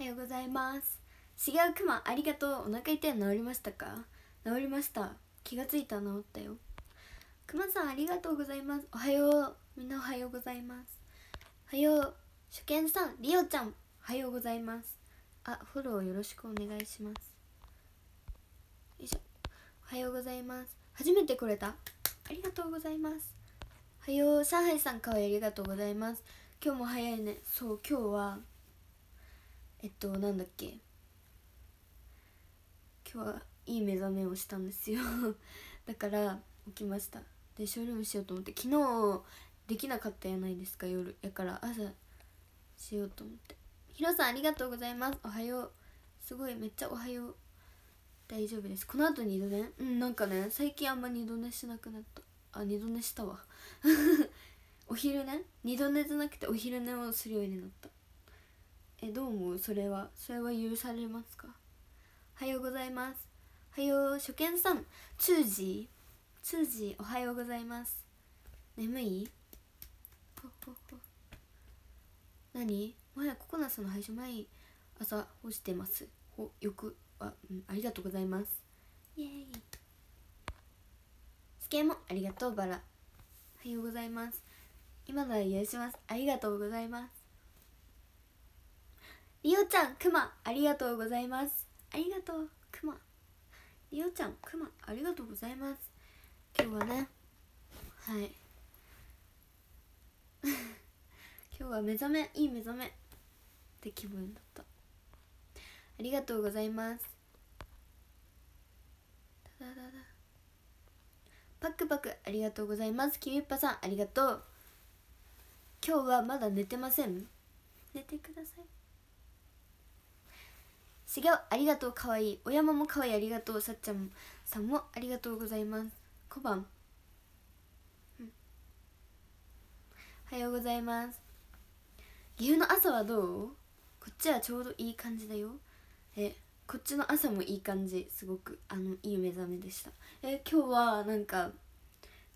おはようございます。違うくまありがとう。お腹痛いの治りましたか？治りました。気がついた治ったよ。くまさんありがとうございます。おはよう。みんなおはようございます。おはよう。初見さんりおちゃん。おはようございます。あフォローよろしくお願いします。よいしょ。おはようございます。初めて来れた。ありがとうございます。おはよう。上海さんかわい。ありがとうございます。今日も早いね。そう今日はえっとなんだっけ？今日はいい目覚めをしたんですよ。だから起きました。でショールームしようと思って昨日できなかったやないですか夜。やから朝しようと思って。ヒロさんありがとうございます。おはよう。すごいめっちゃおはよう。大丈夫です。この後二度寝？うんなんかね最近あんま二度寝しなくなった。あ二度寝したわ。お昼寝？二度寝じゃなくてお昼寝をするようになった。えどう思う？それはそれは許されますか？おはようございます。おはよう初見さん。ツージーツージーおはようございます。眠い？ほほほ。何？もはやココナッツの配信前朝干してます。ほよくあ、うん、ありがとうございます。イエーイ。スケもありがとうバラ。おはようございます。今なら癒します。ありがとうございます。りおちゃんくまありがとうございます。ありがとうくまりおちゃんくまありがとうございます。今日はねはい。今日は目覚めいい目覚め。って気分だった。ありがとうございます。ダダダダ。パクパクありがとうございます。きみっぱさんありがとう。今日はまだ寝てません。寝てください。しげありがとうかわいい。お山もかわいいありがとうさっちゃんさんもありがとうございます。小判、おはようございます。岐阜の朝はどう？こっちはちょうどいい感じだよ。えこっちの朝もいい感じ。すごくあのいい目覚めでした。え今日はなんか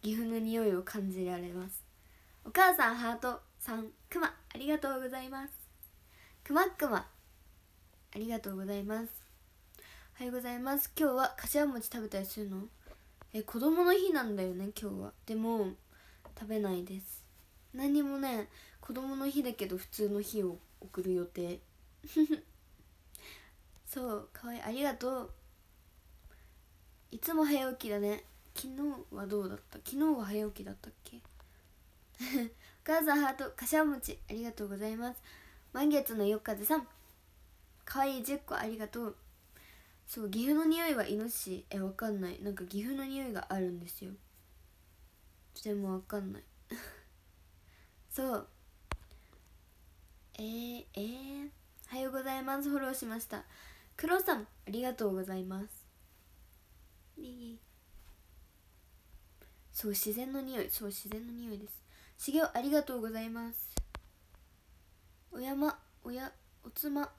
岐阜の匂いを感じられます。お母さんハートさんくまありがとうございます。くまくまありがとうございます。おはようございます。今日はかしわ餅食べたりするの？え子供の日なんだよね今日は。でも食べないです。何もね子供の日だけど普通の日を送る予定。そうかわいい。ありがとう。いつも早起きだね。昨日はどうだった？昨日は早起きだったっけ？お母さんハートかしわ餅ありがとうございます。満月のよっかぜさん。かわいい10個ありがとう。そう岐阜の匂いはイノシシ。えわかんない。なんか岐阜の匂いがあるんですよ。でもわかんない。そう。えー、えー、おはようございます。フォローしました。クロさんありがとうございます。そう自然の匂い。そう自然の匂いです。しげおありがとうございます。お山おやおつま。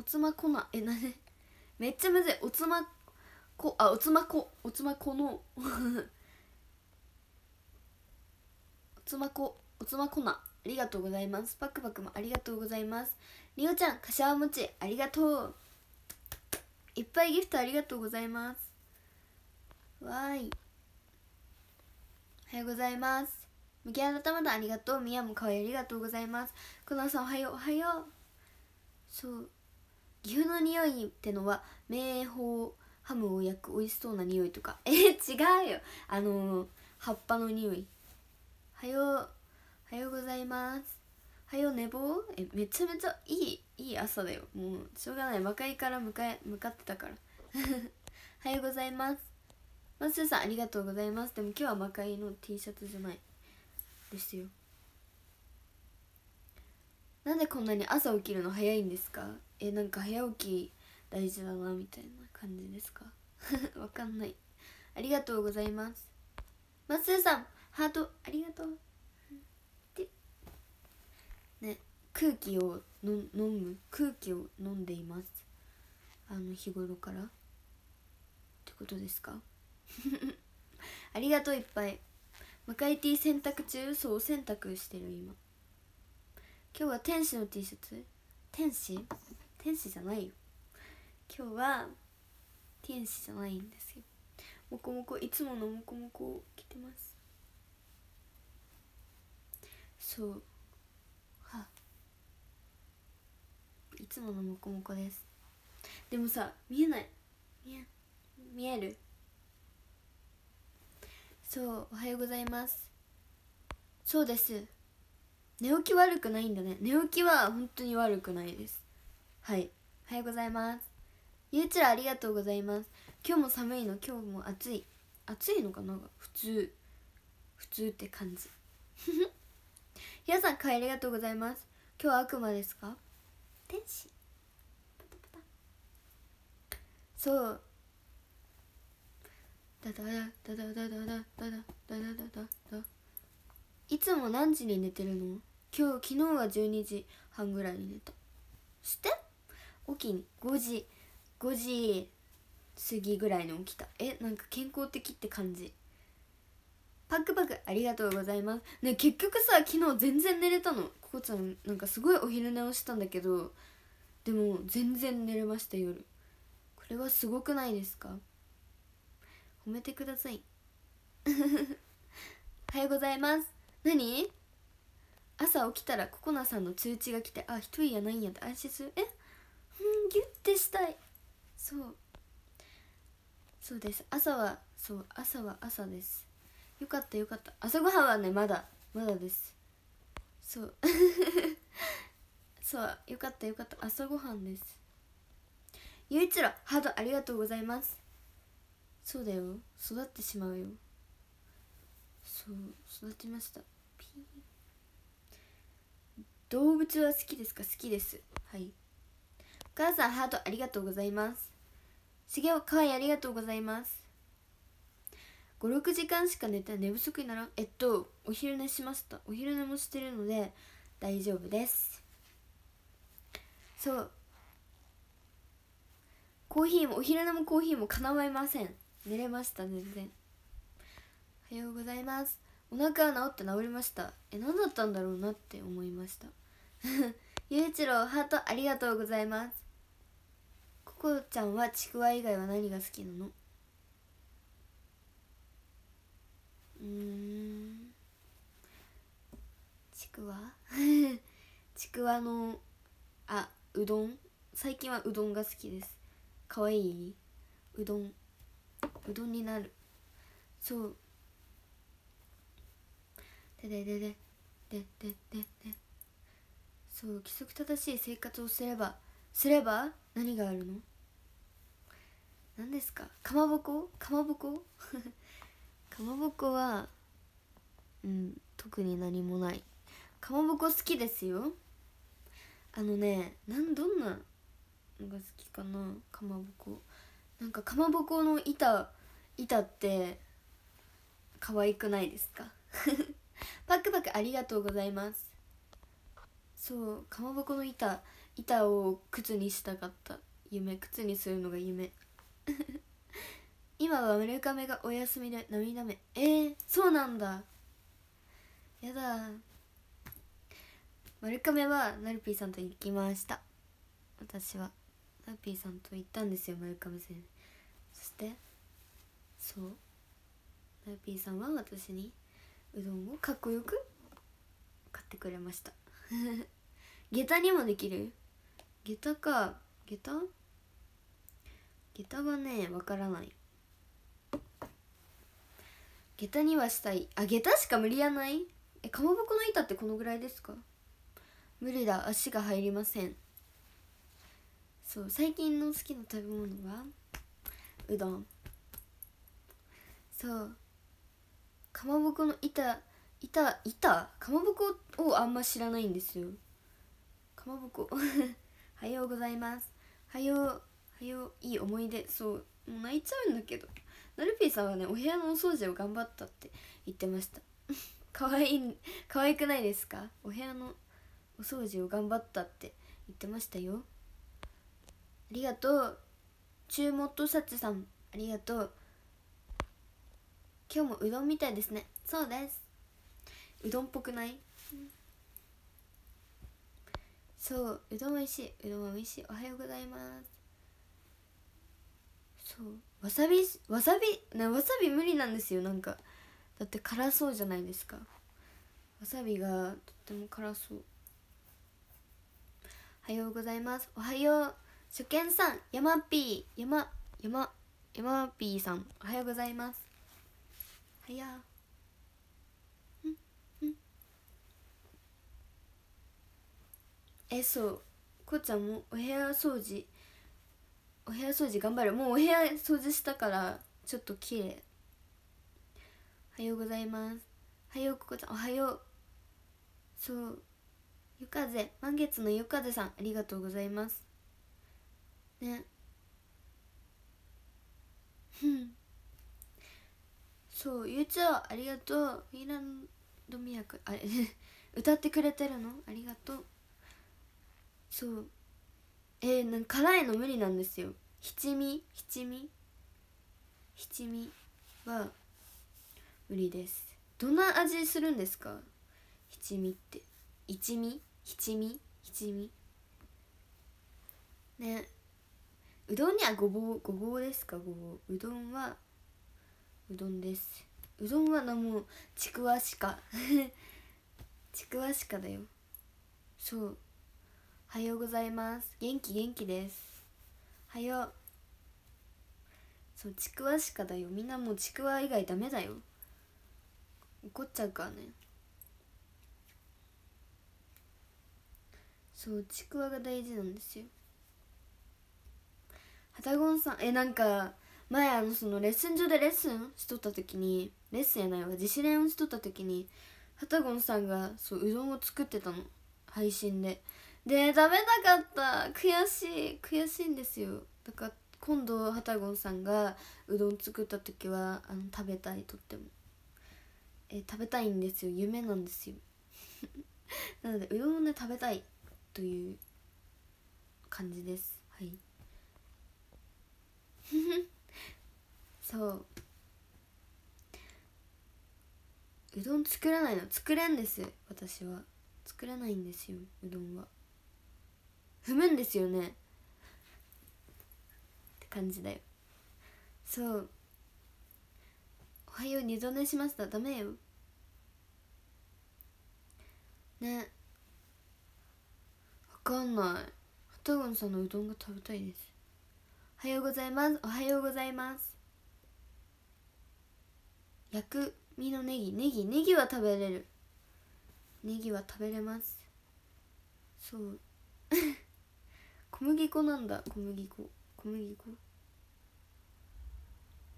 おつまこなえなねめっちゃむずい。おつまこあおつまこおつまこのおつまこおつまこな。ありがとうございます。パクパクもありがとうございます。りおちゃんかしわ餅ありがとう。いっぱいギフトありがとうございます。わーい。おはようございます。むき改めてありがとう。みやもかわい。いありがとうございます。くなさんおはよう。おはよう。そう。岐阜の匂いってのは明宝ハムを焼く美味しそうな匂いとか。え違うよ。あのー、葉っぱの匂い。はよう。はようございます。はよう寝坊。えめちゃめちゃいいいい朝だよ。もうしょうがない。魔界から向か向かってたから。はようございます。マスさんありがとうございます。でも今日は魔界の T シャツじゃない。ですよ。なんでこんなに朝起きるの早いんですか？えなんか早起き大事だなみたいな感じですか？わかんない。ありがとうございます。マスーさんハートありがとう。ね空気をの飲む？空気を飲んでいます。あの日頃から。ってことですか？ありがとういっぱい。マカイティ洗濯中？そう洗濯してる今。今日は天使の T シャツ？天使？天使じゃないよ。今日は天使じゃないんですよ。もこもこいつものもこもこを着てます。そう。は。いつものもこもこです。でもさ見えない。見え見える？そうおはようございます。そうです。寝起き悪くないんだね。寝起きは本当に悪くないです。はい。おはようございます。ゆうちらありがとうございます。今日も寒いの？今日も暑い。暑いのかな？普通。普通って感じ。ひやさんかいありがとうございます。今日は悪魔ですか？天使。パタパタそう。ダダダダダダダダダダダダダダいつも何時に寝てるの今日昨日は12時半ぐらいに寝た。して起きに5時5時過ぎぐらいに起きた。えなんか健康的って感じ。パックパクありがとうございます。ね結局さ昨日全然寝れたの。ここちゃんなんかすごいお昼寝をしたんだけどでも全然寝れました夜。これはすごくないですか？褒めてください。おはようございます。何？朝起きたらココナさんの通知が来てあ一人やないんやって安心する。え？うんギュッてしたい。そう。そうです。朝はそう朝は朝です。よかったよかった。朝ごはんはねまだまだです。そう。そうよかったよかった。朝ごはんです。ゆういちろハートありがとうございます。そうだよ。育ってしまうよ。そう育ちました。動物は好きですか？好きです。はい。お母さんハートありがとうございます。しげおかわいありがとうございます。56時間しか寝たら寝不足にならんえっとお昼寝しました。お昼寝もしてるので大丈夫です。そう。コーヒーもお昼寝もコーヒーもかなわいません。寝れました全然。おはようございます。お腹は治って治りました。え何だったんだろうなって思いました。ゆういちろうハートありがとうございます。ここちゃんはちくわ以外は何が好きなの？うん。ちくわ？ちくわのあうどん？最近はうどんが好きです。かわいい？うどん。うどんになる。そう。でででででででで。そう規則正しい生活をすればすれば何があるの？何ですか？かまぼこ？かまぼこ？かまぼこはうん特に何もない。かまぼこ好きですよ。あのねなんどんなのが好きかな？かまぼこ。なんかかまぼこの板板って可愛くないですか？パクパクありがとうございます。そうかまぼこの板板を靴にしたかった。夢靴にするのが夢。今は丸亀がお休みで涙目えー、そうなんだ。やだ。丸亀はナルピーさんと行きました。私は。ナルピーさんと行ったんですよ丸亀製そしてそう。ナルピーさんは私にうどんをかっこよく買ってくれました。下駄にもできる？下駄か。下駄？下駄はねわからない。下駄にはしたい。あ下駄しか無理やない？えかまぼこの板ってこのぐらいですか？無理だ。足が入りません。そう最近の好きな食べ物は？うどん。そう。かまぼこの板板板？かまぼこをあんま知らないんですよ。かまぼこはようございます。はようはよういい思い出。そうもう泣いちゃうんだけど。ナルピーさんはねお部屋のお掃除を頑張ったって言ってました。可愛い可愛くないですか？お部屋のお掃除を頑張ったって言ってましたよ。ありがとう。中モットサチさん。ありがとう。今日もうどんみたいですね。そうです。うどんっぽくない？そううどん美味しい。うどん美味しい。おはようございます。そう。わさびわさびなわさび無理なんですよ。なんかだって辛そうじゃないですか。わさびがとっても辛そう。おはようございます。おはよう。初見さん。山ピー山山山ピーさん。おはようございます。はやえそう。こうちゃんもお部屋掃除。お部屋掃除頑張る。もうお部屋掃除したからちょっと綺麗。おはようございます。おはようここちゃん。おはよう。そう。ゆかぜ満月のゆかぜさん。ありがとうございます。ね。そう。ゆうちゃんありがとう。フィーランドミヤクあれ 歌ってくれてるの？ありがとう。そう。えー、なん辛いの無理なんですよ。七味？七味？七味は無理です。どんな味するんですか？七味って。一味？七味？七味？ね。うどんにはごぼうごぼうですか？ごぼう。うどんはうどんです。うどんはなもうちくわしか。ちくわしかだよ。そう。おはようございます。元気元気です。はよう。そうちくわしかだよ。みんなもうちくわ以外ダメだよ。怒っちゃうからね。そうちくわが大事なんですよ。はたごんさんえなんか前あのそのレッスン上でレッスンしとった時にレッスンやないわ自主練をしとった時にはたごんさんがそううどんを作ってたの。配信で。で食べたかった。悔しい。悔しいんですよ。だから今度はたごんさんがうどん作った時はあの食べたいとっても。え食べたいんですよ。夢なんですよ。なのでうどんをね食べたいという感じです。はい。そう。うどん作らないの。作れんです。私は。作らないんですよ。うどんは。踏むんですよね。って感じだよ。そう。おはよう二度寝しました。ダメよ。ね。わかんない。はたごんさんのうどんが食べたいです。おはようございます。おはようございます。薬味のネギ。ネギ。ネギは食べれる。ネギは食べれます。そう。小麦粉なんだ。小麦粉。小麦粉。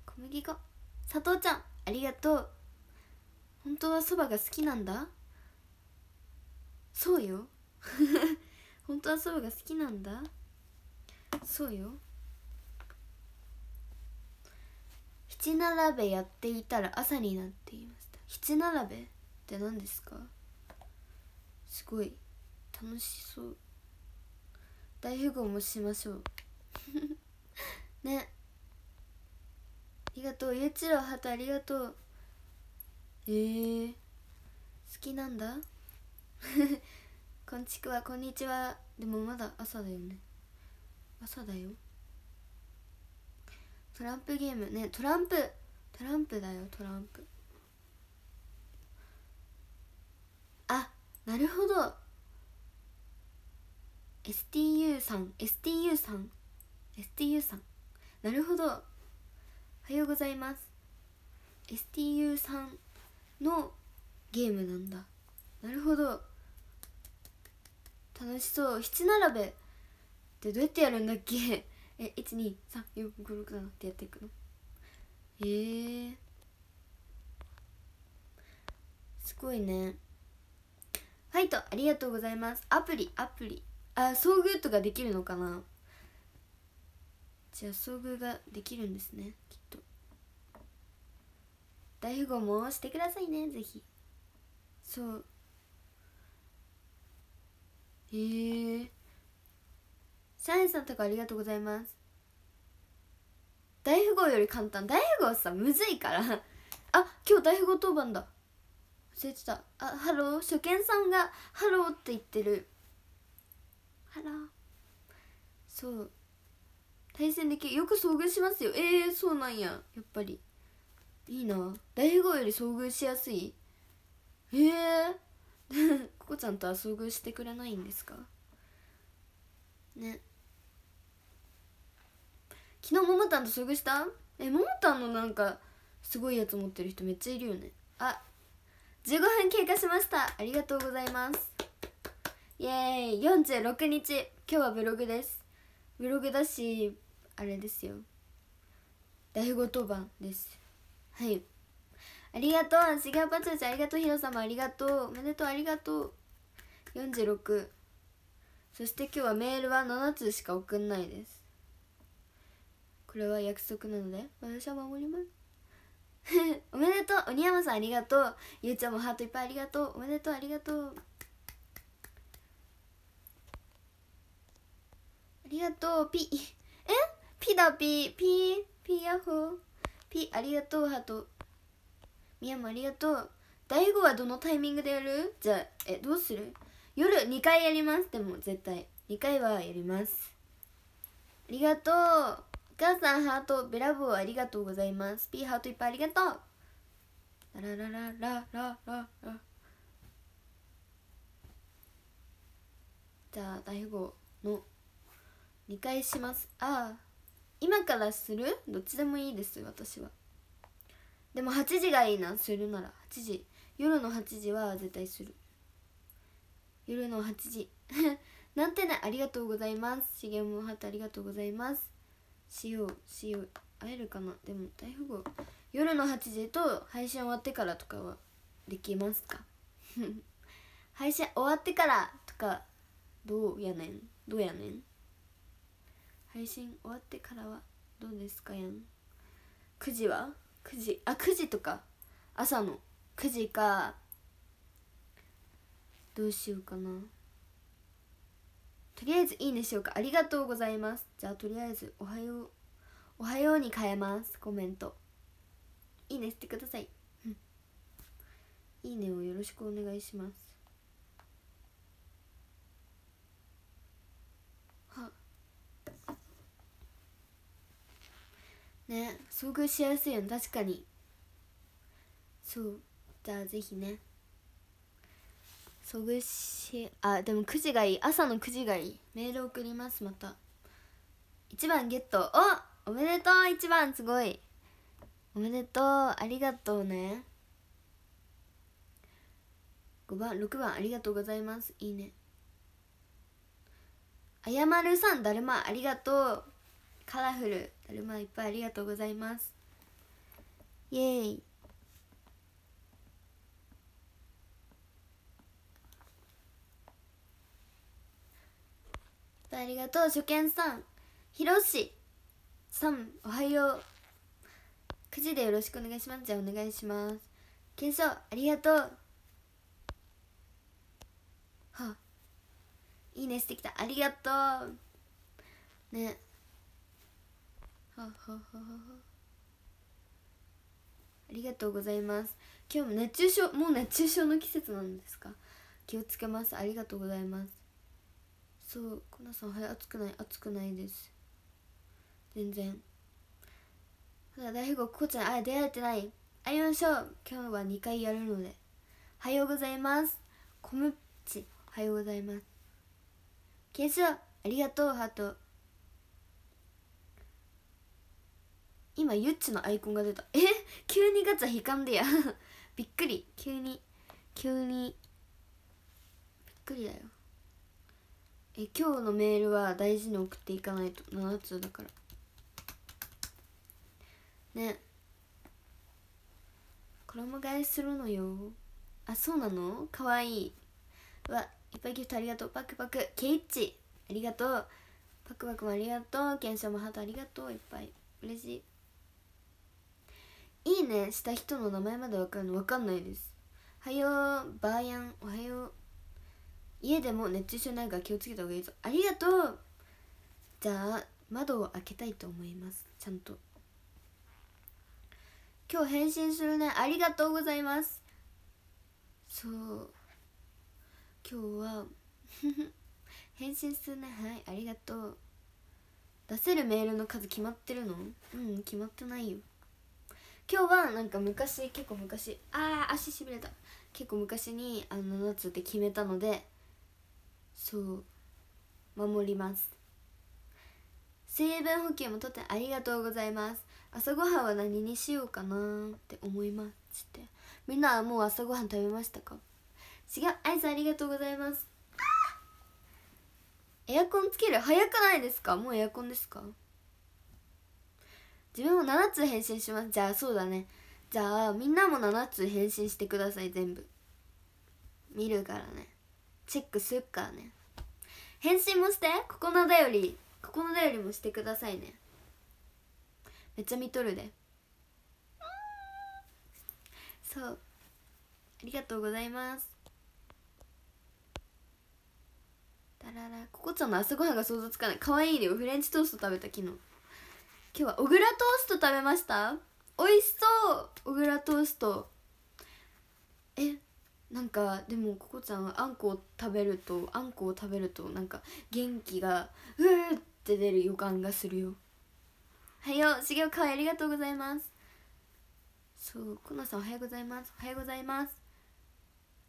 小麦粉。佐藤ちゃんありがとう。本当はそばが好きなんだ？そうよ。本当はそばが好きなんだ？そうよ。七並べやっていたら朝になっていました。七並べって何ですか？すごい。楽しそう。大富豪もしましょう。ね。ありがとう。ゆうちろうはとありがとう。えー、好きなんだ？こんちくわこんにちは。でもまだ朝だよね。朝だよ。トランプゲーム。ねトランプ。トランプだよトランプ。あなるほど。STU さん STU さん STU さん。なるほど。おはようございます。STU さんのゲームなんだ。なるほど。楽しそう。七並べってどうやってやるんだっけ？え1234567ってやっていくの？へえ、すごいね。ファイトありがとうございます。アプリアプリ。あ遭遇とかできるのかな？じゃあ遭遇ができるんですねきっと。大富豪もしてくださいねぜひ。そう。へえ。ー、サインさんとかありがとうございます。大富豪より簡単。大富豪さむずいから。あ今日大富豪当番だ。忘れてた。あハロー？初見さんがハローって言ってる。あら。そう。対戦でよく遭遇しますよ。えー、そうなんや。やっぱり。いいな。大富豪より遭遇しやすい？えー、ココちゃんとは遭遇してくれないんですか？ね。昨日ももたんと遭遇した？えももたんのなんかすごいやつ持ってる人めっちゃいるよね。あ15分経過しました。ありがとうございます。イエーイ。46日。今日はブログです。ブログだしあれですよ。大富豪当番です。はい。ありがとう。シガーパチャチありがとう。ヒロ様ありがとう。おめでとうありがとう。46そして今日はメールは7通しか送んないです。これは約束なので私は守ります。おめでとう。鬼山さんありがとう。ゆうちゃんもハートいっぱいありがとう。おめでとうありがとう。りがとう。ピえ？ピだピピピヤホーピありがとうハト。みやもありがとう。大悟はどのタイミングでやる？じゃあえどうする？夜2回やります。でも絶対。2回はやります。ありがとう。お母さんハートベラボーありがとうございます。ピーハートいっぱいありがとう。ラララララララ。じゃあ大悟の2回します。ああ今からする？どっちでもいいです私は。でも8時がいいなするなら。8時。夜の8時は絶対する。夜の8時。なんてねありがとうございます。しげもはたありがとうございます。しようしよう。会えるかな？でも大富豪。夜の8時と配信終わってからとかはできますか？配信終わってからとかどうやねん？どうやねん？配信終わってからはどうですかやん？9時は？9時。あ9時とか。朝の。9時か。どうしようかな。とりあえずいいねしようか。ありがとうございます。じゃあとりあえずおはよう。おはように変えます。コメント。いいねしてください、うん。いいねをよろしくお願いしますはね遭遇しやすいよね。確かに。そう。じゃあぜひね。遭遇しあでも9時がいい。朝の9時がいい。メール送りますまた。1番ゲット。おおめでとう1番。すごい。おめでとうありがとうね。5番6番ありがとうございます。いいね。あやまるさんだるま。ありがとう。カラフルだるまいっぱいありがとうございます。イエーイ。ありがとう初見さん。ひろしさんおはよう。9時でよろしくお願いします。じゃあお願いします。検証ありがとう。はあ。いいねしてきたありがとう。ね。ありがとうございます。今日も熱中症もう熱中症の季節なんですか？気をつけます。ありがとうございます。そうコナさんはい暑くない？暑くないです。全然。ただ大富豪こちゃんあ出会えてない。会いましょう。今日は2回やるので。おはようございます。コムッチおはようございます。ケースありがとうハート。今ユッチのアイコンが出た。え？急にガチャ引かんでや。びっくり。急に。急に。びっくりだよ。え今日のメールは大事に送っていかないと。7つだから。ね。衣替えするのよ。あそうなの？かわいい。わいっぱいギフトありがとう。パクパク。ケイッチありがとう。パクパクもありがとう。ケンションもハートありがとう。いっぱい。嬉しい。いいねした人の名前までわかるのわかんないです。はようバーヤンおはよう。家でも熱中症ないから気をつけた方がいいぞ。ありがとう。じゃあ窓を開けたいと思います。ちゃんと。今日返信するね。ありがとうございます。そう。今日は 返信するね。はいありがとう。出せるメールの数決まってるの？うん決まってないよ。今日はなんか昔結構昔あー足しびれた。結構昔にあの7つって決めたのでそう守ります。水分補給もとってありがとうございます。朝ごはんは何にしようかなって思いますって。みんなはもう朝ごはん食べましたか？違うアイスありがとうございます。エアコンつける？早くないですか？もうエアコンですか？自分も7つ返信します。じゃあそうだね。じゃあみんなも7つ返信してください全部。見るからね。チェックするからね。返信もして。ここのだより。ここのだよりもしてくださいね。めっちゃ見とるで。そう。ありがとうございます。だらら。ここちゃんの朝ごはんが想像つかない。かわいいねフレンチトースト食べた昨日。今日は小倉トースト食べました？美味しそう小倉トースト。えなんかでもここちゃんはあんこを食べるとあんこを食べるとなんか元気がうーって出る予感がするよ。はいよしげおかわいありがとうございます。そうこなさんおはようございます。おはようございます。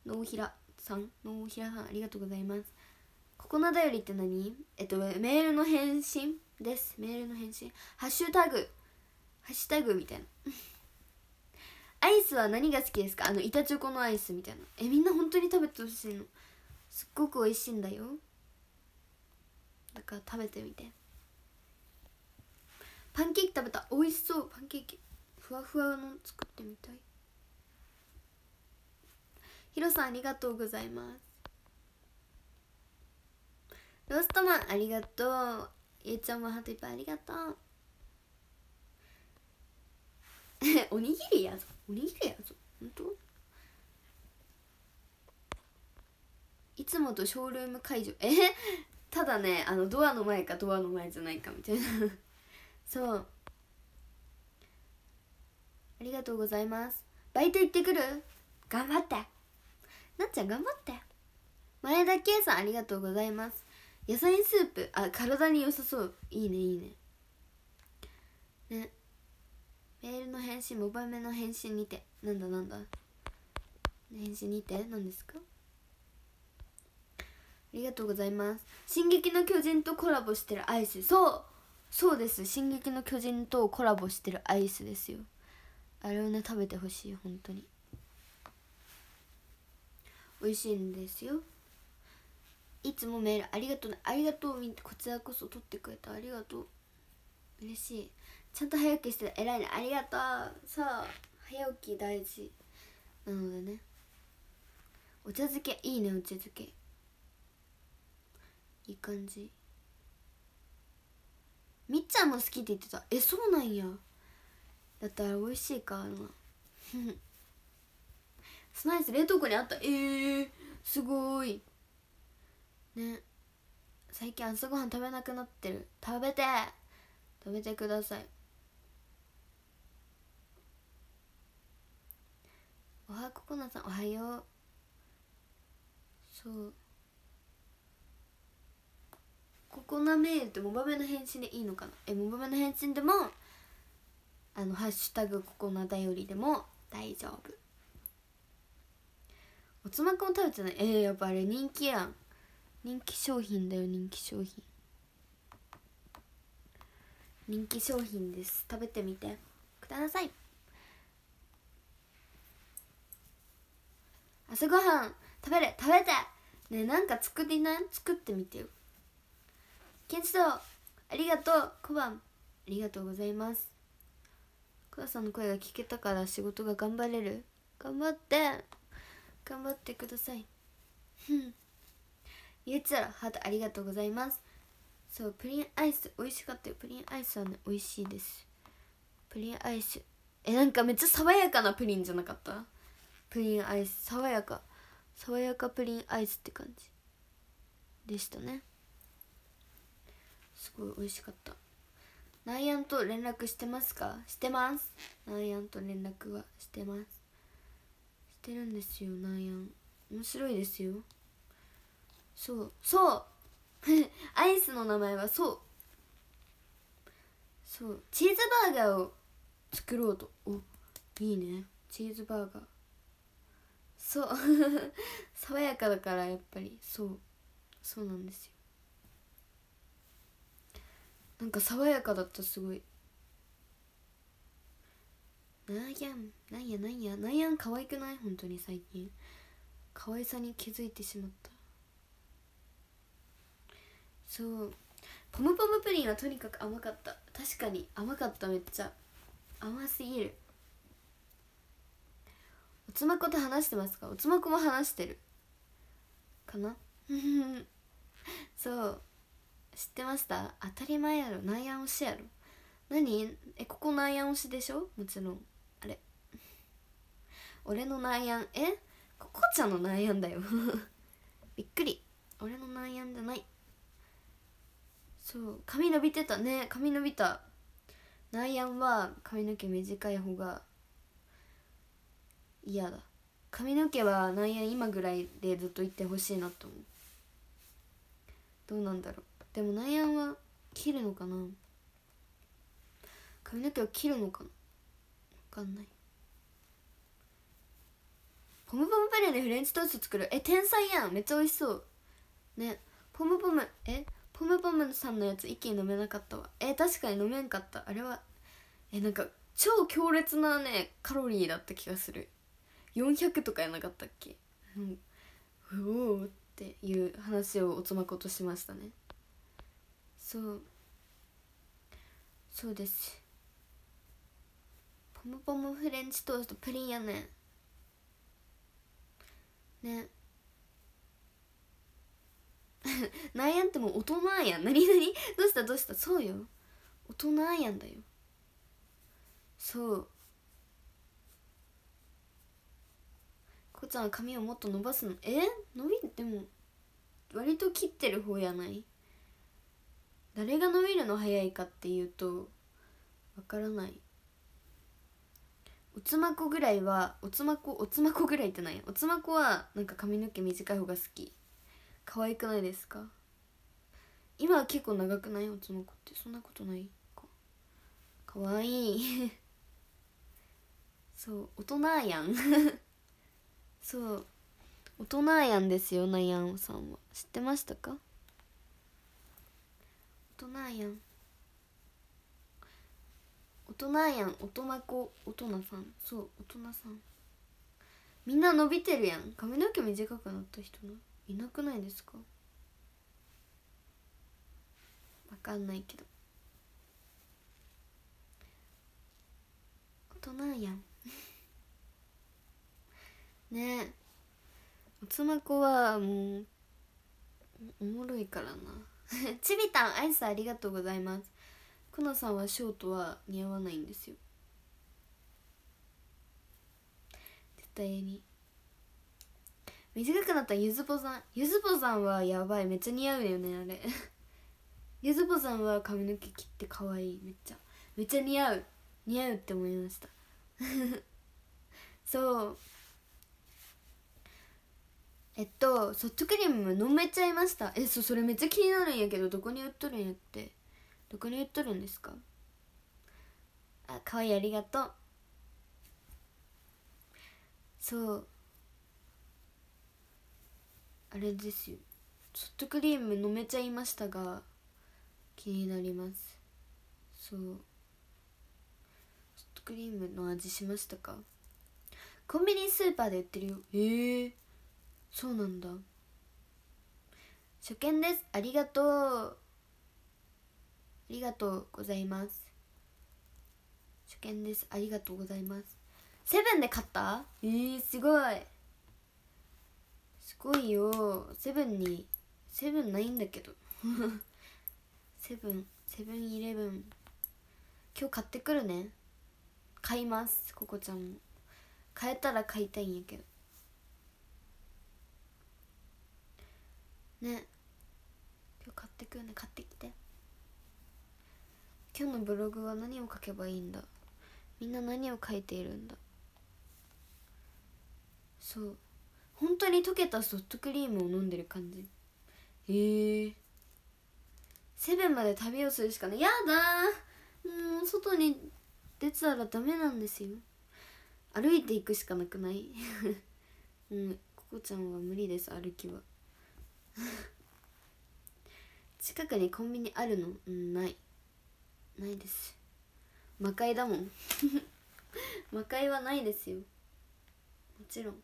のうひらさん。のうひらさんありがとうございます。ここなだよりって何？えっとメールの返信？です。メールの返信。ハッシュタグ。ハッシュタグみたいな。アイスは何が好きですか？あの板チョコのアイスみたいな。えみんな本当に食べてほしいの。すっごく美味しいんだよ。だから食べてみて。パンケーキ食べた。美味しそう。パンケーキ。ふわふわの作ってみたい。ヒロさんありがとうございます。ローストマンありがとう。ゆうちゃんもハートいっぱいありがとう。おにぎりやぞ。おにぎりやぞ。本当？いつもとショールーム会場。え？ただねあのドアの前かドアの前じゃないかみたいな。そう。ありがとうございます。バイト行ってくる？頑張って。なっちゃん頑張って。前田圭さんありがとうございます。野菜スープ。あ体に良さそう。いいねいいね。ね。メールの返信モバメの返信にて。なんだなんだ。返信にて。何ですか？ありがとうございます「進撃の巨人」とコラボしてるアイス。そう。そうです「進撃の巨人」とコラボしてるアイスですよ。あれをね食べてほしい。本当に。美味しいんですよ。いつもメールありがとうね。ありがとうみんなこちらこそ取ってくれたありがとう。嬉しい。ちゃんと早起きして偉いね。ありがとう。そう。早起き大事。なのでね。お茶漬け。いいねお茶漬け。いい感じ。みっちゃんも好きって言ってた。えそうなんや。だったら美味しいかなスナイス冷凍庫にあった。えー、すごい。ね。最近朝ごはん食べなくなってる。食べて。食べてください。おはここなさん。おはよう。そう。ここなメールってモバメの返信でいいのかな？えモバメの返信でもあの「ハッシュタグここなだより」でも大丈夫。おつまくも食べてない？えー、やっぱあれ人気やん。人気商品だよ人気商品。人気商品です。食べてみて。ください。朝ごはん。食べれ食べて。ねなんか作りない？作ってみてよ。ケンチトありがとう。小判。ありがとうございます。母さんの声が聞けたから仕事が頑張れる。頑張って。頑張ってください。ゆうちらハートありがとうございますそうプリンアイス美味しかったよプリンアイスはね美味しいですプリンアイスえなんかめっちゃ爽やかなプリンじゃなかったプリンアイス爽やか爽やかプリンアイスって感じでしたねすごい美味しかったナイアンと連絡してますかしてますナイアンと連絡はしてますしてるんですよナイアン面白いですよそうそう。アイスの名前はそう。そう。チーズバーガーを作ろうと。おいいね。チーズバーガー。そう。爽やかだからやっぱりそう。そうなんですよ。なんか爽やかだったすごい。なんやん。なんやなんや。なんやん可愛くない？本当に最近。可愛さに気づいてしまった。そう。ポムポムプリンはとにかく甘かった。確かに甘かっためっちゃ。甘すぎる。おつまこと話してますか？おつまこも話してる。かな？そう。知ってました？当たり前やろ。なんや推しやろ。何？えここなんや推しでしょ？もちろん。あれ。俺のなんやん？え？ここちゃんのなんやんだよ。びっくり。俺のなんやんじゃない。そう髪伸びてたね。髪伸びた。なんやんは髪の毛短い方が嫌だ。髪の毛はなんやん今ぐらいでずっといってほしいなと思う。どうなんだろう。でもなんやんは切るのかな。髪の毛を切るのかな。分かんない。ポムポムプレーでフレンチトースト作る。え天才やん。めっちゃ美味しそう。ね。ポムポム。え？ポムポムさんのやつ一気に飲めなかったわ。え確かに飲めんかった。あれはえなんか超強烈なねカロリーだった気がする。400とかやなかったっけ？うん。うおっていう話をおつまことしましたね。そう。そうです。ポムポムフレンチトーストプリンやねね。なんやんってもう大人やん。何何どうした？どうした？そうよ。大人やんだよ。そう。こちゃんは髪をもっと伸ばすの？え？伸びでも割と切ってる方やない？誰が伸びるの早いかっていうとわからない。おつまこぐらいはおつまこおつまこぐらいってないおつまこはなんか髪の毛短い方が好き。可愛くないですか？今は結構長くない？おつまこってそんなことないか？かわい。い そう大人やん。そう大人やんですよナヤンさんは。知ってましたか？大人やん。大人やん大人子大人さん。そう大人さん。みんな伸びてるやん。髪の毛短くなった人の？いなくないですか？わかんないけど。大人やん。ねえ。おつまこはもうおもろいからな。ちびたんアイスありがとうございます。くのさんはショートは似合わないんですよ。絶対に。短くなったゆずぽさんゆずぽさんはやばい。めっちゃ似合うよねあれ。ゆずぽさんは髪の毛切って可愛いめっちゃ。めっちゃ似合う。似合うって思いました。そう。えっとソフトクリーム飲めちゃいました。えそそれめっちゃ気になるんやけどどこに売っとるんやって。どこに売っとるんですか？あかわいいありがとう。そう。あれですよ。ソフトクリーム飲めちゃいましたが気になります。そう。ソフトクリームの味しましたか？コンビニスーパーで売ってるよ。ええー、そうなんだ。初見です。ありがとう。ありがとうございます。初見です。ありがとうございます。セブンで買った？えー、すごい。ごいよ。セブンにセブンないんだけど。セブンセブンイレブン。今日買ってくるね。買いますココちゃんも買えたら買いたいんやけど。ね。今日買ってくるね。買ってきて。今日のブログは何を書けばいいんだ？みんな何を書いているんだ？そう。本当に溶けたソフトクリームを飲んでる感じ。へえセブンまで旅をするしかない。やだもう外に出たらダメなんですよ。歩いていくしかなくない？うんここちゃんは無理です歩きは。近くにコンビニあるの？うんない。ないです。魔界だもん。魔界はないですよ。もちろん。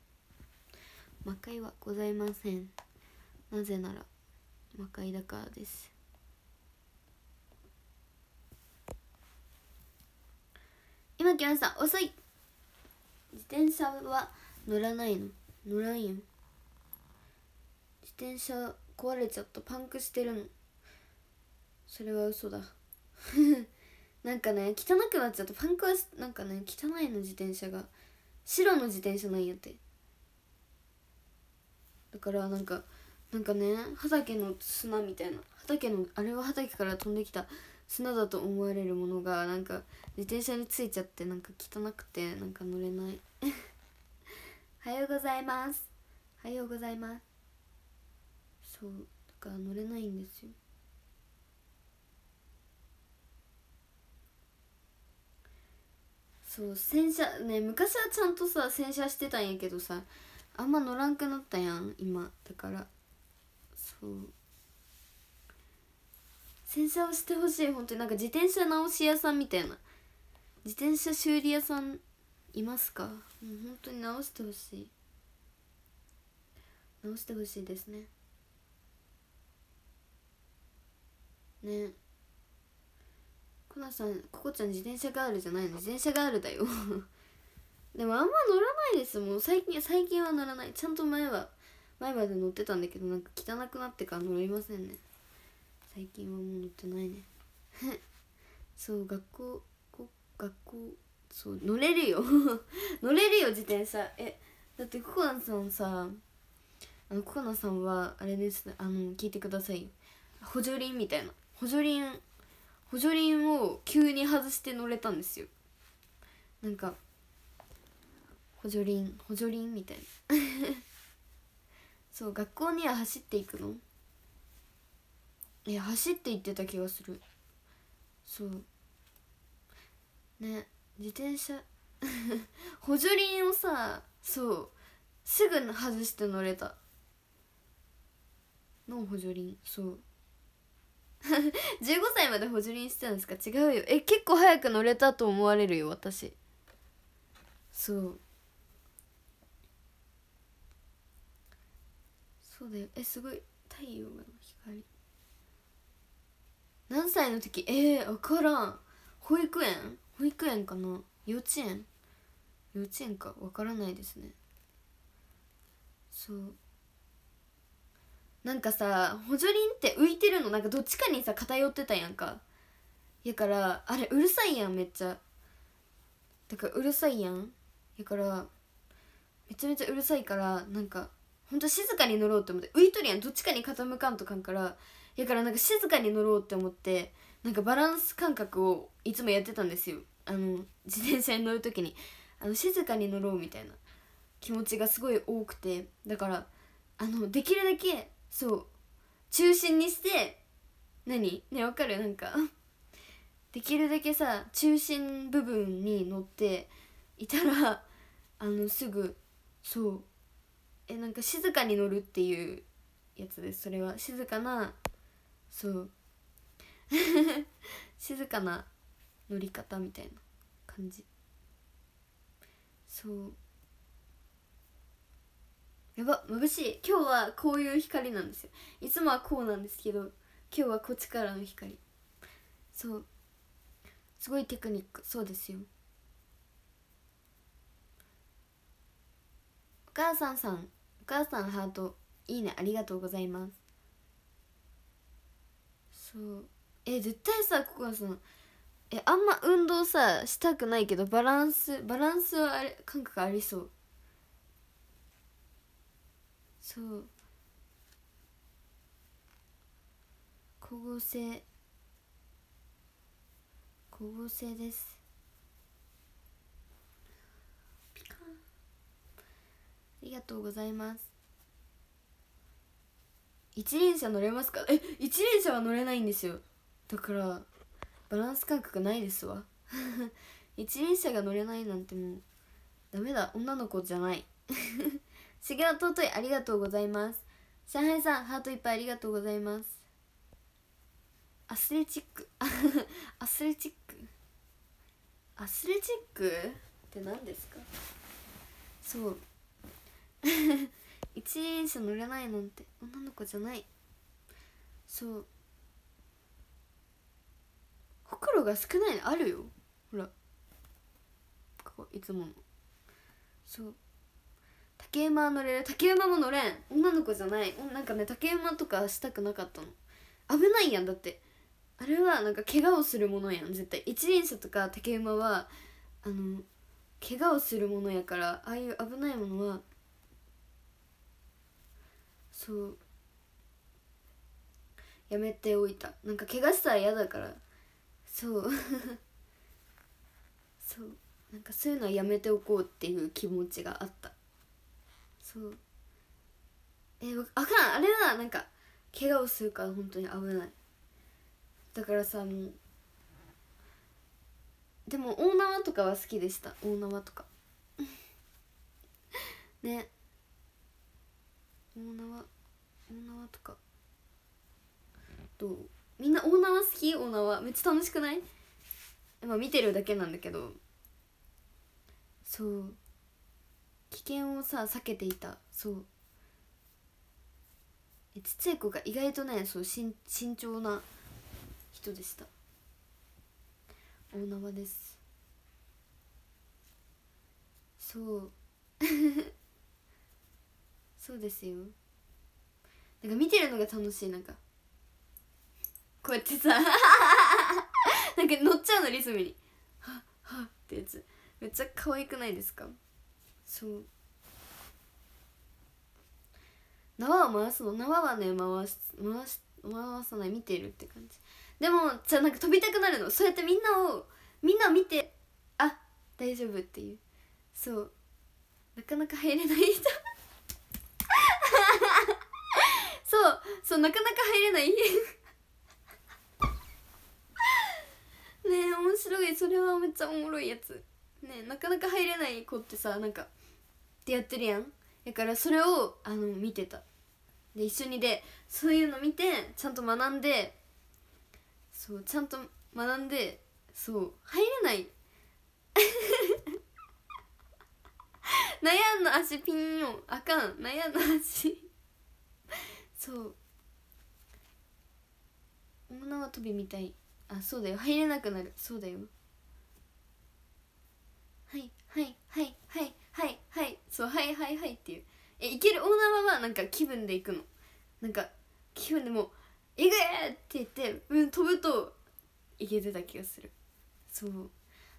魔界はございません。なぜなら魔界だからです。今来ました。遅い。自転車は乗らないの。乗らんよ。自転車壊れちゃった。パンクしてるの。それは嘘だ。なんかね汚くなっちゃった。パンクはなんかね汚いの自転車が。白の自転車なんやって。だからなんかなんかね畑の砂みたいな。畑のあれは畑から飛んできた砂だと思われるものがなんか自転車についちゃってなんか汚くてなんか乗れない。おはようございます。おはようございます。そうだから乗れないんですよ。そう洗車ね昔はちゃんとさ洗車してたんやけどさあんま乗らんくなったやん今。だからそう。洗車をしてほしい。本当になんか自転車直し屋さんみたいな。自転車修理屋さんいますか？もう本当に直してほしい。直してほしいですね。ね。コナさんココちゃん自転車ガールじゃないの？自転車ガールだよ。でもあんま乗らないですもう最近最近は乗らない。ちゃんと前は前まで乗ってたんだけどなんか汚くなってから乗りませんね。最近はもう乗ってないね。そう学校学校そう乗れるよ。乗れるよ自転車。えだってココナさんさあのココナさんはあれです。あの聞いてください。補助輪みたいな。補助輪補助輪を急に外して乗れたんですよ。なんか補助輪補助輪みたいな。そう学校には走っていくの？いや走って行ってた気がする。そう。ね自転車。補助輪をさそうすぐ外して乗れた。の補助輪。そう。15歳まで補助輪してたんですか？違うよ。え結構早く乗れたと思われるよ私。そう。そうだよ。えすごい。太陽の光。何歳の時？ええー、分からん。保育園？保育園かな？幼稚園？幼稚園か。分からないですね。そう。なんかさ補助輪って浮いてるの？なんかどっちかにさ偏ってたやんか。やからあれうるさいやんめっちゃ。だからうるさいやん。やからめちゃめちゃうるさいからなんかほんと静かに乗ろうって思って浮いとるやんどっちかに傾かんとかんからやからなんか静かに乗ろうって思ってなんかバランス感覚をいつもやってたんですよ。あの自転車に乗る時に。あの静かに乗ろうみたいな。気持ちがすごい多くて。だからあのできるだけそう中心にして何？ねわかる？なんか。できるだけさ中心部分に乗っていたらあのすぐそうえなんか静かに乗るっていうやつです。それは静かなそう。静かな乗り方みたいな感じ。そう。やば眩しい。今日はこういう光なんですよ。いつもはこうなんですけど今日はこっちからの光。そう。すごいテクニック。そうですよ。お母さんさん。母さんハートいいね。ありがとうございます。そう。え絶対さここはさえあんま運動さしたくないけどバランスバランスはあれ感覚ありそう。そう。光合成光合成ですピカありがとうございます。一輪車乗れますか？え一輪車は乗れないんですよ。だからバランス感覚ないですわ。一輪車が乗れないなんてもうダメだ。女の子じゃない。しげは尊いありがとうございます。上海さんハートいっぱいありがとうございます。アスレチック。アスレチック。アスレチックって何ですか？そう。一輪車乗れないなんて女の子じゃない。そう。ほくろが少ないのあるよ。ほら。ここいつもの。そう。竹馬乗れる？竹馬も乗れん。女の子じゃない。なんかね竹馬とかしたくなかったの。危ないやんだって。あれはなんか怪我をするものやん絶対。一輪車とか竹馬はあの怪我をするものやからああいう危ないものはそう。やめておいた。なんか怪我したら嫌だから。そう。そう。なんかそういうのはやめておこうっていう気持ちがあった。そう。えあかん。あれはなんか怪我をするから本当に危ない。だからさもう。でも大縄とかは好きでした。大縄とか。ね。大縄大縄とか。どう？みんな大縄好き？大縄。めっちゃ楽しくない？まあ見てるだけなんだけど。そう。危険をさ避けていた。そう。ちっちゃい子が意外とねそう慎重な人でした。大縄です。そう。そうですよ。なんか見てるのが楽しいなんか。こうやってさ なんか乗っちゃうのリズムに。はっはっってやつ。めっちゃ可愛くないですか？そう。縄は回すの？縄はね回す回す回さない見てるって感じ。でもじゃあなんか飛びたくなるの？そうやってみんなをみんな見てあ大丈夫っていう。そう。なかなか入れない人。そうなかなか入れない。ねえ面白い。それはめっちゃおもろいやつ。ねえなかなか入れない子ってさなんかってやってるやん。だからそれをあの見てた。で一緒にでそういうの見てちゃんと学んでそうちゃんと学んでそう入れない。悩んの足ピンよあかん。悩んの足。そう。大縄跳びみたい。あそうだよ。入れなくなる。そうだよ。はいはいはいはいはいはい。そうはいはいはいっていう。えいける大縄はなんか気分で行くの。なんか気分でも「いく!」って言ってうん飛ぶといけてた気がする。そう。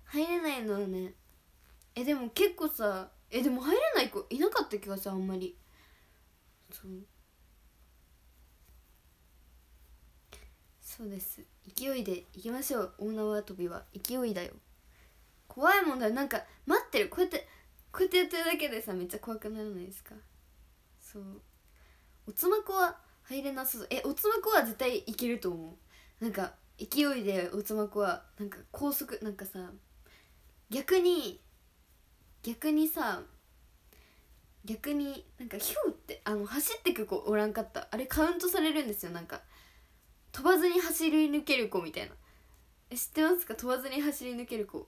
入れないのはね。えでも結構さえでも入れない子いなかった気がするあんまり。そう。そうです。勢いでいきましょう。大縄跳びは勢いだよ。怖いもんだなんか待ってる。こうやってこうやってやってるだけでさめっちゃ怖くならないですか？そう。おつまこは入れなさそう。えおつまこは絶対いけると思う。なんか勢いでおつまこはなんか高速なんかさ逆に逆にさ逆になんかヒューってあの走ってく子おらんかった。あれカウントされるんですよ。なんか飛ばずに走り抜ける子みたいな。え知ってますか？飛ばずに走り抜ける子。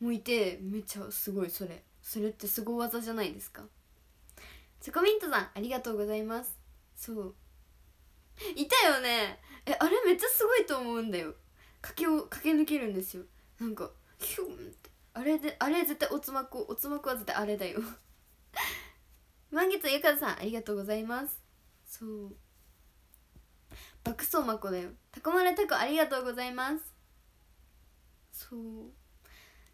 もいてめっちゃすごいそれ。それってすご技じゃないですか。チョコミントさんありがとうございます。そう。いたよね。えあれめっちゃすごいと思うんだよ。駆けを駆け抜けるんですよ。なんかヒュンって。あれであれ絶対おつまこおつまこは絶対あれだよ。満月ゆかさんありがとうございます。そう。爆走まこだよたこまれたこありがとうございます。そう。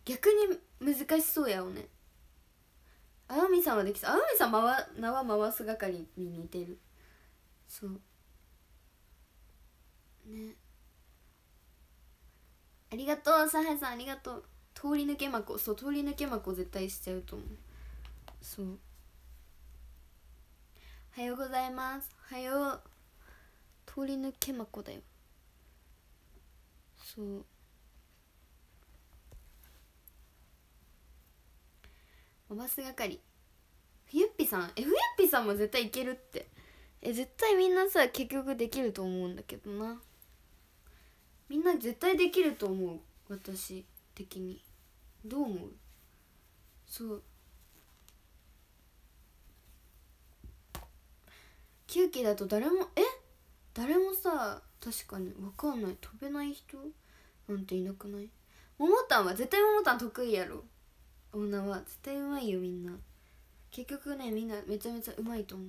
逆に難しそうやおね。あやみさんはできたあやみさん縄縄回す係に似てる。そう。ね。ありがとうさはやさんありがとう。通り抜けまこ。そう通り抜けまこ絶対しちゃうと思う。そう。おはようございます。おはよう。通り抜けまこだよ。そう。おバス係。ふゆっぴさん。えふゆっぴさんも絶対いけるって。え絶対みんなさ結局できると思うんだけどな。みんな絶対できると思う。私。的に。どう思う？そう。9期だと誰もえ？誰もさ確かに分かんない。飛べない人？なんていなくない？ももたんは絶対ももたん得意やろ。女は。絶対うまいよみんな。結局ねみんなめちゃめちゃうまいと思う。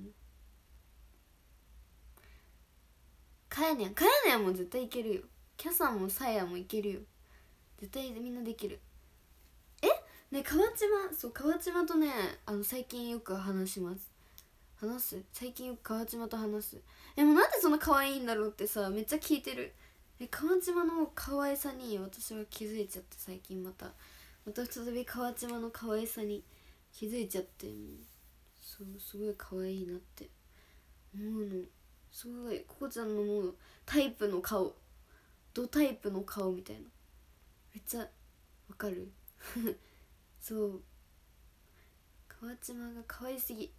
かやねんかやねんも絶対いけるよ。キャさんもさやもいけるよ。絶対みんなできる。え？ね河内島そう河内島とねあの最近よく話します。話す？最近よく河内島と話す。えもうなんでそんな可愛いんだろうってさめっちゃ聞いてる。え河内島の可愛さに私は気づいちゃって最近また。また再び河内島の可愛さに気づいちゃってそうすごい可愛いなって。思うの。すごい。ここちゃんのもうタイプの顔。ドタイプの顔みたいな。めっちゃわかる。そう。河内島が可愛すぎ。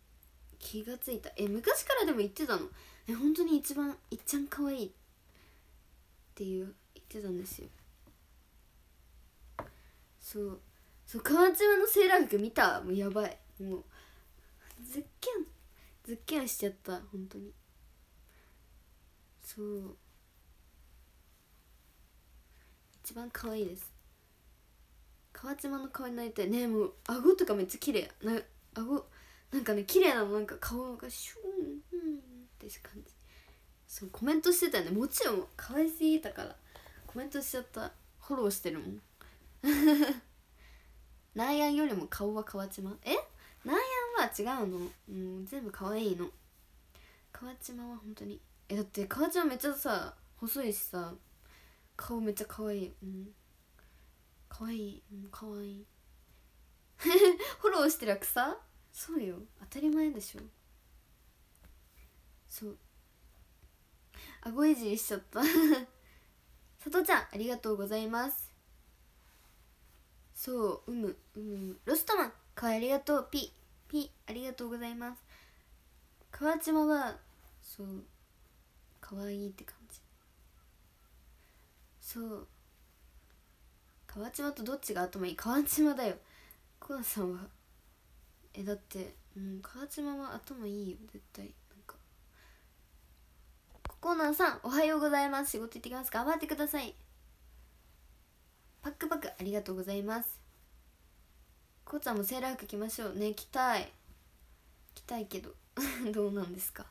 気がついた。え昔からでも言ってたの？え本当に一番いっちゃん可愛いっていう言ってたんですよ。そう。そう河内島のセーラー服見た？もうやばい。もうズッキャン。ズッキャンしちゃった本当に。そう。一番可愛いです。河内島の顔になりたい。ねもう顎とかめっちゃ綺麗。な顎なんかね綺麗ななんか顔がシュンうんって感じ。そうコメントしてたよね。もちろん可愛すぎたから。コメントしちゃった。フォローしてるもん。ナイアンよりも顔は河内え？ナイアンは違うの？もう全部可愛いの。河内は本当に。えだって河内めっちゃさ細いしさ。顔めっちゃ可愛い。うん。可愛い。うん可愛い。フォローしてる草そうよ。当たり前でしょ。そう。顎いじりしちゃった。さとちゃんありがとうございます。そううむうむ。ロストマンかわいありがとう。ピピありがとうございます。河内間はそうかわいいって感じ。そう。河内間とどっちが頭いい？河内間だよ。コナさんは？えだってうん河内間は頭いいよ絶対。なんか。コナンさんおはようございます。仕事行ってきます頑張ってください。パックパックありがとうございます。こうちゃんもセーラー服着ましょう。ね着たい。着たいけど どうなんですか？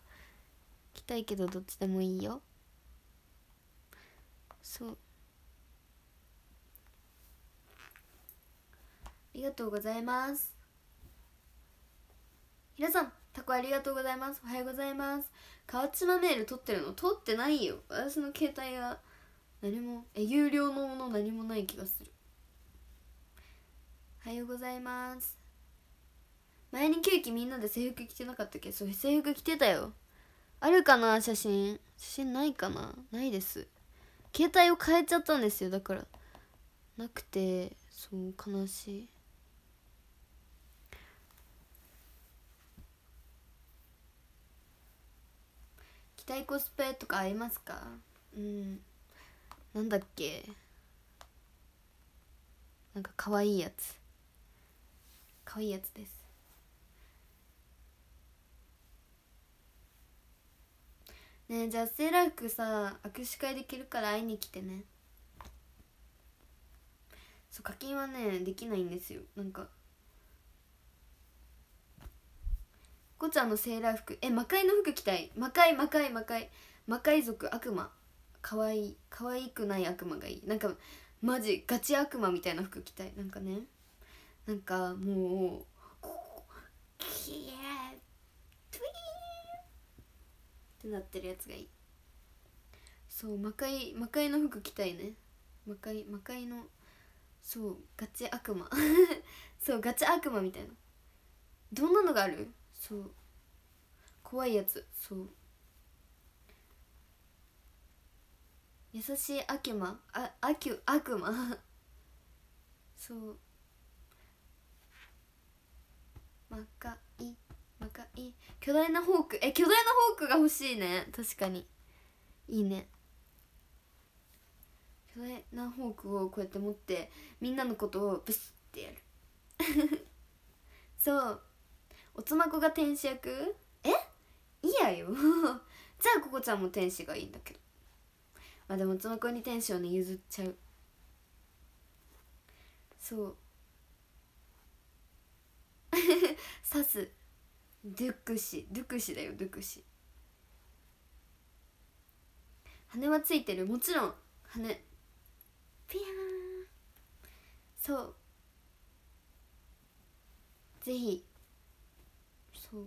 着たいけどどっちでもいいよ。そう。ありがとうございます。皆さんタコありがとうございます。おはようございます。河内島メール取ってるの取ってないよ。私の携帯が何もえ有料のもの何もない気がする。おはようございます。前にケーキみんなで制服着てなかったっけ？そう制服着てたよ。あるかな？写真。写真ないかな？ないです。携帯を変えちゃったんですよ。だからなくてそう悲しい。たいコスプレとかありますか？うん。なんだっけ？なんか可愛いやつ。可愛いやつです。ねえじゃあセーラー服さ握手会できるから会いに来てね。そう課金はねできないんですよ。なんかこちゃんのセーラー服。え魔界の服着たい。魔界魔界魔界。魔界族悪魔。かわいいかわいくない悪魔がいい。なんかマジガチ悪魔みたいな服着たい。なんかね。なんかもうキエートゥイーってなってるやつがいい。そう魔界魔界の服着たいね。魔界魔界のそうガチ悪魔。そうガチ悪魔みたいな。どんなのがある？そう。怖いやつ。そう。優しい悪魔。あ悪悪魔。そう。魔界。魔界。巨大なフォーク。え巨大なフォークが欲しいね。確かに。いいね。巨大なフォークをこうやって持ってみんなのことをブスってやる。そう。おつまこが天使役？え？嫌よ。じゃあここちゃんも天使がいいんだけど。まあでもおつまこに天使をね譲っちゃう。そう。刺す。ドゥクシ。ドゥクシだよドゥクシ。羽はついてる。もちろん羽。ピヤー。ンそう。ぜひそう。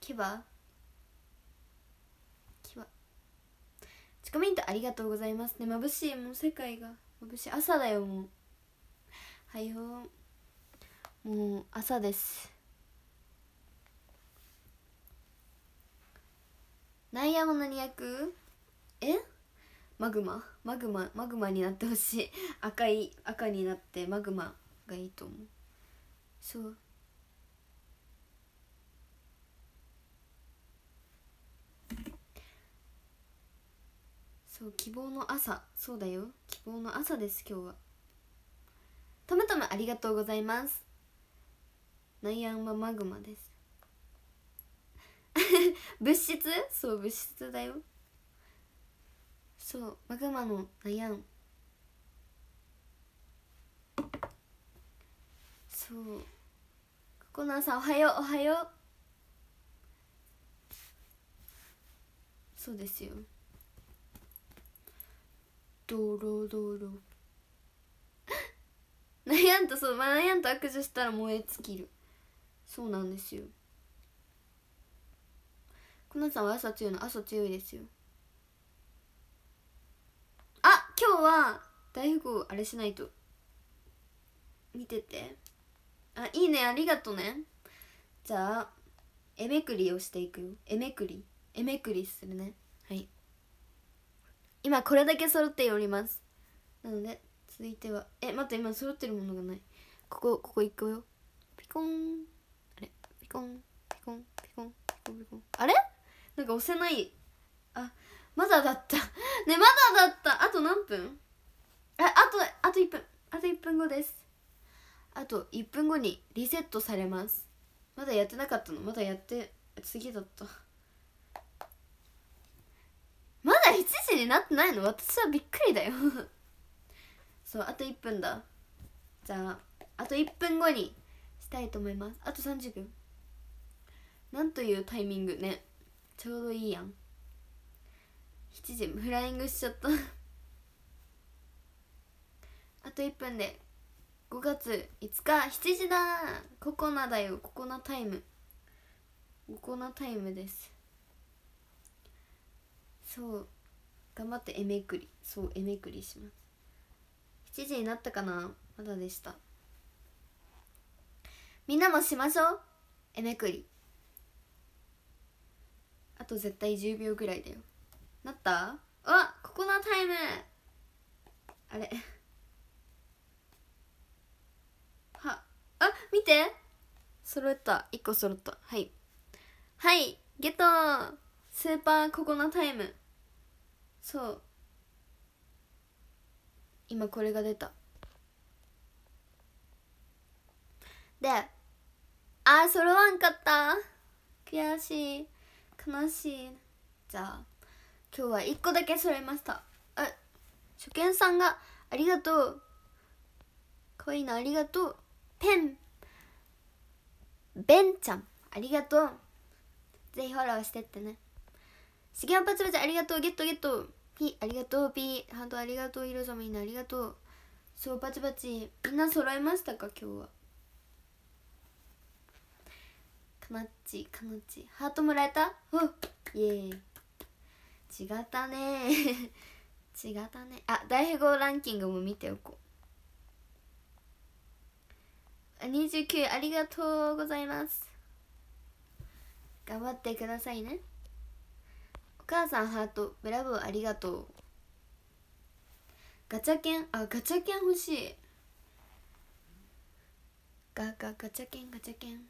牙牙チコミントありがとうございます。ね眩しいもう世界が。眩しい朝だよもう。はいよもう朝です。ナイアも何役？え？マグマ？マグママグマになってほしい。赤い赤になってマグマがいいと思う。そう。そう希望の朝。そうだよ。希望の朝です今日は。トムトムありがとうございます。ナイアンはマグマです。物質？そう物質だよ。そうマグマのナイアンそう。ココナンさんおはよう。おはよう。そうですよ。ドロドロ。悩んとそう、まあ、悩んと握手したら燃え尽きる。そうなんですよ。このさんは朝強いの？朝強いですよあ今日は大富豪あれしないと見てて。あいいねありがとね。じゃあえめくりをしていくよ。えめくり。えめくりするね。はい。今これだけ揃っております。なので続いてはえ待って今揃ってるものがない。ここここ行くよ。ピコン。あれ。ピコン。ピコン。ピコン。ピコン。ピコン。あれ？なんか押せない。あまだだった。ねまだだった。あと何分？ああとあと1分。あと1分後です。あと1分後にリセットされます。まだやってなかったの。まだやって次だった。まだ1時になってないの？私はびっくりだよ。そうあと1分だ。じゃああと1分後にしたいと思います。あと30秒。なんというタイミング？ねちょうどいいやん。7時フライングしちゃった。あと1分で5月5日7時だ。ココナだよ。ココナタイム。ココナタイムです。そう。頑張ってえめくり。そうえめくりします。7時になったかな？まだでした。みんなもしましょう？えめくり。あと絶対10秒ぐらいだよ。なった？あここのタイム。あれ。はあ見て。揃った。1個揃った。はい。はいゲット。スーパーココナタイム。そう。今これが出た。であー揃わんかった。悔しい。悲しい。じゃあ。今日は1個だけ揃いました。あ初見さんがありがとう。かわいいなありがとう。ペン。ベンちゃん。ありがとう。ぜひフォローしてってね。しげんパチパチありがとう。ゲットゲット。ピありがとう。ピハートありがとう。いろさみんなありがとう。そうパチパチ。みんな揃いましたか？今日は。かなっちかなっち。ハートもらえた？おイエーイ。違ったね。違ったね。あ大富豪ランキングも見ておこう。29ありがとうございます。頑張ってくださいね。お母さんハートブラボーありがとう。ガチャ券あガチャ券欲しい。ガガガチャ券ガチャ券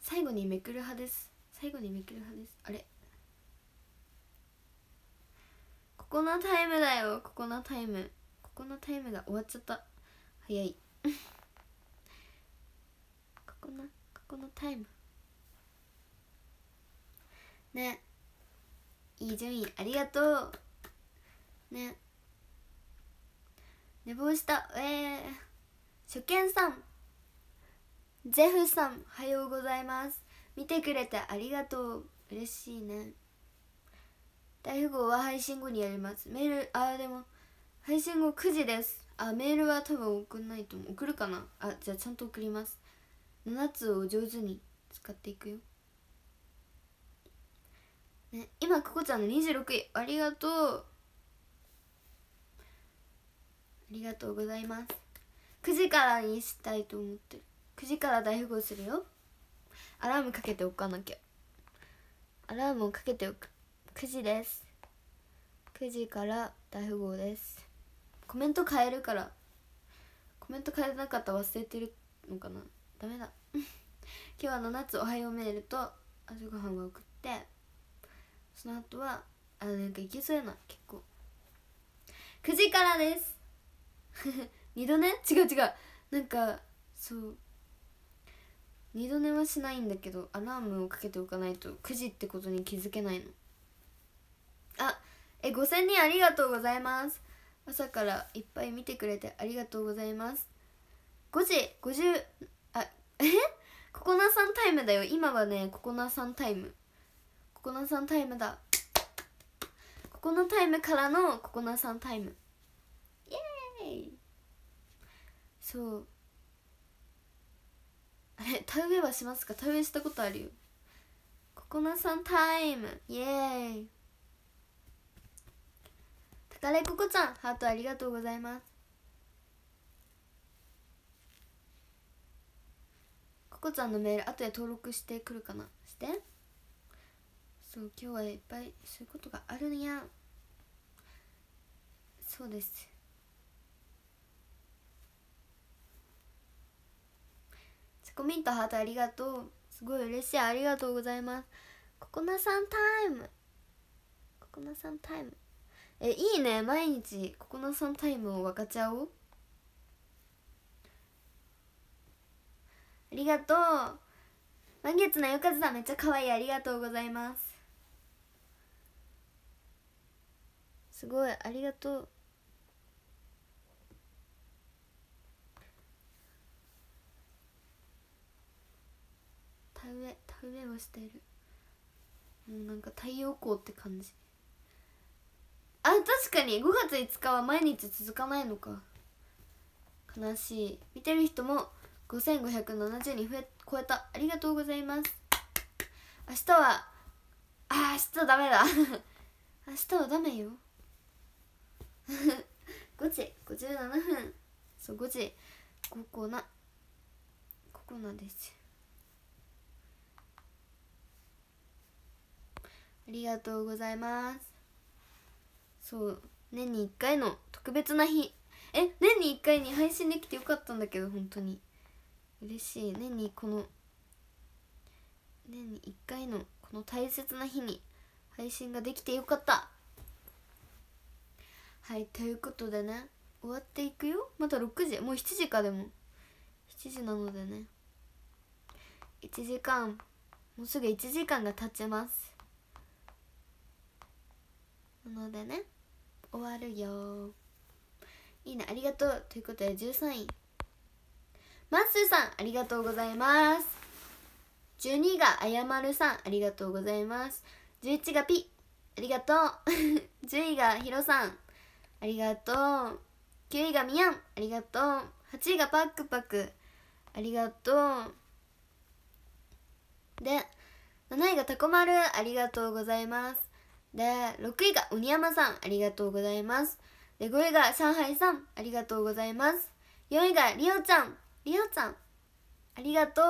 最後にめくる派です。最後にめくる派です。あれ？ここのタイムだよ。ここのタイム。ここのタイムが終わっちゃった。早い。ここのここのタイム。ね。いい順位ありがとう。ね。寝坊した。えー、初見さん。ゼフさんおはようございます。見てくれてありがとう。嬉しいね。大富豪は配信後にやります。メールあでも配信後9時です。あメールは多分送んないと思う。送るかな？あじゃあちゃんと送ります。7つを上手に使っていくよ。ね今ここちゃんの26位。ありがとう。ありがとうございます。9時からにしたいと思ってる。9時から大富豪するよ。アラームかけておかなきゃ。アラームをかけておく。9時です。9時から大富豪です。コメント変えるから。コメント変えなかったら忘れてるのかな。ダメだ。今日は7つおはようメールと朝ごはんを送ってその後はあなんかいけそうやな。結構。9時からです。二度寝？違う違う。なんかそう。二度寝はしないんだけどアラームをかけておかないと9時ってことに気づけないの。あえ5000人ありがとうございます。朝からいっぱい見てくれてありがとうございます。5時50あえ？ココナさんタイムだよ。今はねココナさんタイム。ココナさんタイムだ。ココナタイムからのココナさんタイム。イエーイ。そう。あれ田植えはしますか？田植えしたことあるよ。ココナさんタイム。イエーイ。たれここちゃんハートありがとうございますここちゃんのメール後で登録してくる。かなしてそう今日はいっぱいそういうことがある。んやそうですチョコミントハートありがとうすごい嬉しいありがとうございますココナさんタイムココナさんタイムえいいね。毎日ココナさんタイムを分かっち合おう。ありがとう。満月のよかずさんめっちゃ可愛い。ありがとうございます。すごい。ありがとう。田植え田植えをしてる。もうなんか太陽光って感じ。あ確かに。5月5日は毎日続かないのか。悲しい。見てる人も5570人増え超えた。ありがとうございます。明日はあ明日ダメだ。明日はダメよ。5時57分。そう5時ココナココナです。ありがとうございます。そう年に1回の特別な日。え年に1回に配信できてよかったんだけど本当に。嬉しい。年にこの年に1回のこの大切な日に配信ができてよかった。はいということでね終わっていくよ。まだ6時。もう7時かでも。7時なのでね。1時間。もうすぐ1時間が経ちます。なのでね終わるよ。いいね。ありがとう。ということで13位。まっすーさんありがとうございます。12があやまるさんありがとうございます。11がピ。ありがとう。10位がひろさんありがとう。9位がみやんありがとう。8位がパックパクありがとう。で7位がたこまるありがとうございます。で6位が鬼山さんありがとうございます。で5位が上海さんありがとうございます。4位がりおちゃんりおちゃんありがとう。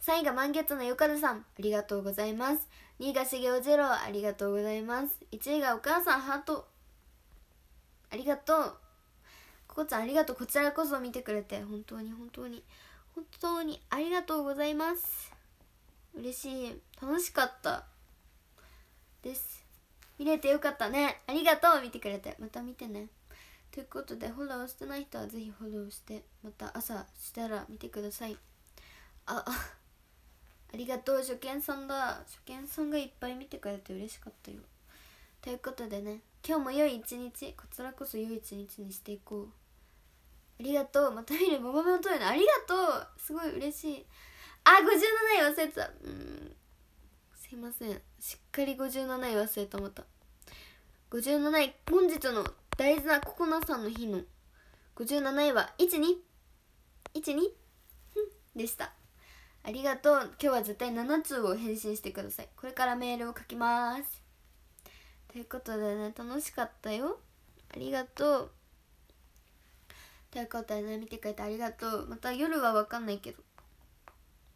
3位が満月のゆかるさんありがとうございます。2位がしげおじろありがとうございます。1位がお母さんハートありがとう。ここちゃんありがとう。こちらこそ見てくれて本当に本当に本当にありがとうございます。嬉しい。楽しかった。です。見れてよかったね。ありがとう。見てくれて。また見てね。ということでフォローしてない人はぜひフォローして。また朝したら見てください。あありがとう。初見さんだ。初見さんがいっぱい見てくれて嬉しかったよ。ということでね今日も良い一日。こちらこそ良い一日にしていこう。ありがとう。また見るボボボトイレありがとう。すごい嬉しい。あ57位忘れてた。うん。すいません。しっかり57位忘れた。また57位本日の大事なココナさんの日の。57位は1212でした。ありがとう。今日は絶対7通を返信してください。これからメールを書きます。ということでね楽しかったよ。ありがとう。ということでね見てくれてありがとう。また夜は分かんないけど。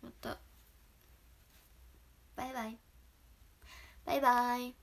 また。バイバイ。バイバイ。